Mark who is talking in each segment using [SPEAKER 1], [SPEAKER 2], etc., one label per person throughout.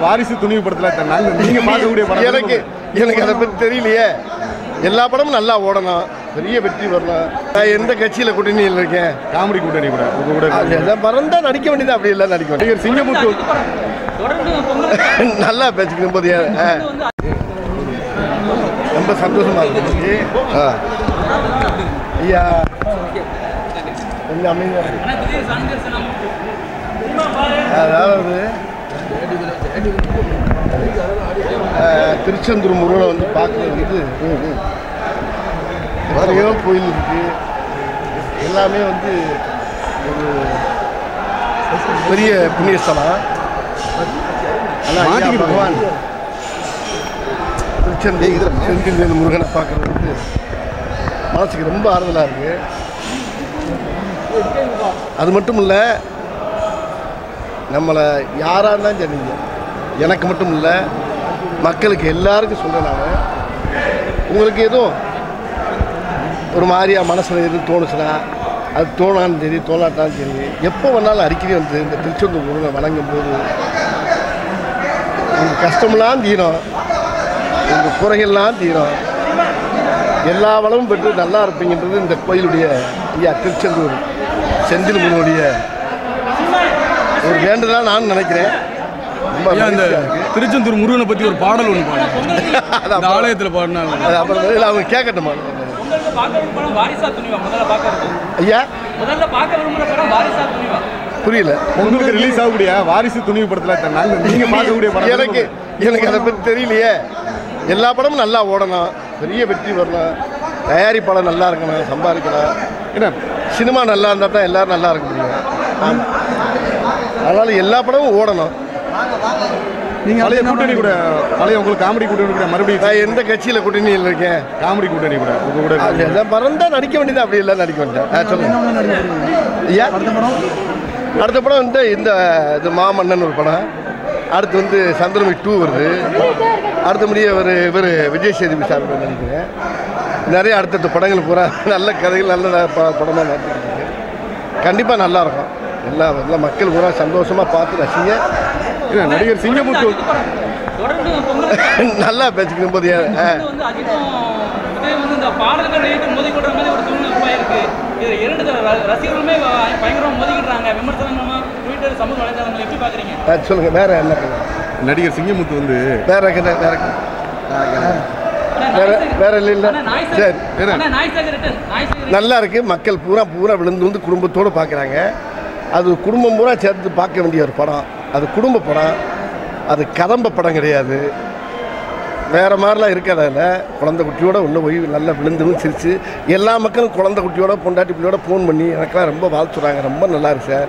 [SPEAKER 1] வாரிசு துணிவு படத்துல த- நாங்க நீங்க பார்க்கக்கூடிய படம்
[SPEAKER 2] எனக்கு எனக்கு அதை பற்றி தெரியலையே. எல்லா படமும் நல்லா ஓடணும். பெரிய வெற்றி வரணும். நான் எந்த கட்சியில் கூட்டணியில் இருக்கேன்?
[SPEAKER 1] காமெடி கூட்டணி கூட உங்க கூட
[SPEAKER 2] அது எதாவது மறந்தா நடிக்க வேண்டியது அப்படி இல்லை நடிக்க
[SPEAKER 3] தொடர்ந்து பொங்கல்
[SPEAKER 2] நல்லா பேசிக்கணும் போது. ரொம்ப சந்தோஷமா இருக்கு. ஐயா கொஞ்சம் அமைதியா இரு.
[SPEAKER 3] ஆனா திடீர் சான்றிதழ்
[SPEAKER 2] அதாவது திருச்செந்தூர் முருகனை வந்து பார்க்குறது வந்து. எத்தனையோ கோயில் இருக்கு. எல்லாமே வந்து ஒரு பெரிய புண்ணியஸ்தலம். ஆனால் பகவான். திருச்செந்தூர் செந்தில் முருகனை பார்க்குறது வந்து மனசுக்கு ரொம்ப ஆறுதலாக இருக்குது அது மட்டும் இல்லை நம்மளை யாராக இருந்தாலும் சரிங்க எனக்கு மட்டும் இல்லை மக்களுக்கு எல்லாருக்கும் சொல்கிறேன் நான். உங்களுக்கு எதுவும் ஒரு மாதிரியா மனசில் எது தோணுச்சுன்னா அது தோணான்னு சரி தோணாட்டாலும் சரி எப்போ வேணாலும் அடிக்கடி வந்து இந்த திருச்செந்தூர் முருகனை வணங்கும் போது உங்கள் கஷ்டமெல்லாம் தீரும். உங்கள் குறைகள்லாம் தீரும். எல்லா வளமும் பெற்று நல்லா இருப்பீங்கன்றது இந்த கோயிலுடைய ஐயா திருச்செந்தூர் செந்தில் முருகனுடைய ஒரு வேண்டுதலாக நான் நினைக்கிறேன். இருக்கு.
[SPEAKER 4] திருச்செந்தூர் முருகனை பத்தி ஒரு பாடல் ஒன்று பாடுங்க.
[SPEAKER 2] அது
[SPEAKER 4] இந்த ஆலயத்தில் பாடினாங்க
[SPEAKER 2] அது அப்புறம் இல்லை அவங்க கேட்கட்டுமா ஐயா? புரியல.
[SPEAKER 1] உங்களுக்கு ரிலீஸ் ஆகக்கூடிய வாரிசு துணிவு படத்துல த- நாங்க நீங்க பார்க்கக்கூடிய படம்
[SPEAKER 2] எனக்கு எனக்கு அதை பற்றி தெரியலையே. எல்லா படமும் நல்லா ஓடணும் பெரிய வெற்றி வரணும் தயாரிப்பாளர் நல்லா இருக்கணும் சம்பாதிக்கணும்
[SPEAKER 1] என்ன?
[SPEAKER 2] சினிமா நல்லா இருந்தால் தான் எல்லாரும் நல்லா இருக்க முடியும். ஆமாம் அதனால் எல்லா படமும் ஓடணும்.
[SPEAKER 1] பழைய கூட்டணி கூட பழைய உங்களுக்கு காமெடி கூட்டணி கூட மறுபடியும்
[SPEAKER 2] நான் எந்த கட்சியில் கூட்டணியில் இருக்கேன்?
[SPEAKER 1] காமெடி கூட்டணி கூட உங்க கூட
[SPEAKER 2] மறந்தா நடிக்க வேண்டியது அப்படி இல்லை நடிக்க வேண்டியது. ஆ சொல்லுங்க. ஐயா அடுத்த படம்? வந்து இந்த இது மாமன்னன் ஒரு படம். அடுத்து வந்து சந்திரமி டூ வருது. அடுத்தபடியே ஒரு இவர் விஜய் சேதுபதி சார் நினைக்கிறேன். நிறைய அடுத்தடுத்த படங்கள் பூரா நல்ல கதைகள் நல்ல ப- படமா நடந்துருக்கு கண்டிப்பாக நல்லா இருக்கும். எல்லா எல்லா மக்கள் பூரா சந்தோஷமாக பார்த்து ரசிங்க.
[SPEAKER 1] என்ன, நடிகர் சிங்கமுத்து
[SPEAKER 2] நல்லா பேசிக்கணும் போது சொல்லுங்க வேற என்ன?
[SPEAKER 1] நடிகர் சிங்கமுத்து வந்து
[SPEAKER 2] வேற வேற. வேற வேற இல்லை இல்லை. சரி நல்லா இருக்கு. மக்கள் பூரா பூரா விழுந்து வந்து குடும்பத்தோடு பார்க்குறாங்க. அது குடும்பம் பூரா சேர்த்து பார்க்க வேண்டிய ஒரு படம். அது குடும்ப படம். அது கதம்ப படம் கிடையாது. வேறு மாதிரிலாம் இருக்கிறதில்ல குழந்தை குட்டியோட ஒன்று போய் நல்லா விழுந்தும் சிரிச்சு எல்லா மக்களும் குழந்தை குட்டியோட பொண்டாட்டி பிள்ளையோட ஃபோன் பண்ணி எனக்கெல்லாம் ரொம்ப வாழ்த்துறாங்க ரொம்ப நல்லா இருக்கு சார்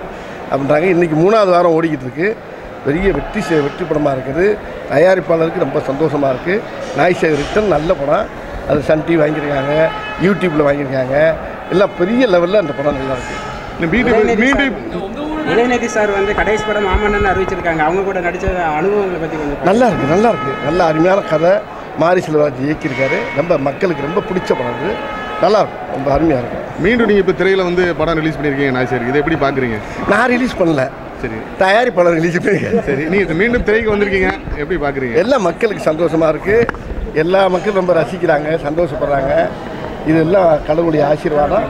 [SPEAKER 2] அப்படின்றாங்க. இன்றைக்கி மூணாவது வாரம் ஓடிக்கிட்டு இருக்குது பெரிய வெற்றி செ- வெற்றி படமாக இருக்குது. தயாரிப்பாளருக்கு ரொம்ப சந்தோஷமாக இருக்குது நாய் சேகர் ரிட்டன் நல்ல படம். அது சன் டிவி வாங்கியிருக்காங்க யூடியூப்பில் வாங்கியிருக்காங்க. எல்லாம் பெரிய லெவலில் அந்த படம் நல்லா இருக்குது
[SPEAKER 5] உதயநிதி சார் வந்து கடைசி படம் மாமன்னன் அறிவிச்சிருக்காங்க. அவங்க கூட நடிச்ச அனுபவங்களை பத்தி கொஞ்சம்
[SPEAKER 2] நல்லா இருக்குது நல்லா இருக்குது நல்ல அருமையான கதை. மாரி செல்வராஜ் இயக்கியிருக்காரு. ரொம்ப மக்களுக்கு ரொம்ப பிடிச்ச படம் அது. நல்லா இருக்கும் ரொம்ப அருமையாக இருக்கும்
[SPEAKER 1] மீண்டும் நீங்க இப்ப திரையில வந்து படம் ரிலீஸ் பண்ணிருக்கீங்க நான் சரி இதை எப்படி பாக்குறீங்க?
[SPEAKER 2] நான் ரிலீஸ் பண்ணல.
[SPEAKER 1] சரி.
[SPEAKER 2] தயாரிப்பாளர் ரிலீஸ் பண்ணியிருக்கேன்
[SPEAKER 1] சரி நீங்க மீண்டும் திரைக்கு வந்திருக்கீங்க. எப்படி பாக்குறீங்க?
[SPEAKER 2] எல்லா மக்களுக்கு சந்தோஷமாக இருக்குது எல்லா மக்களும் ரொம்ப ரசிக்கிறாங்க சந்தோஷப்படுறாங்க. இதெல்லாம் கடவுளுடைய ஆசீர்வாதம்.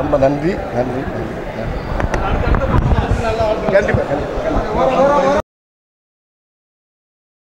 [SPEAKER 2] ரொம்ப நன்றி நன்றி நன்றி. خليفه خليفه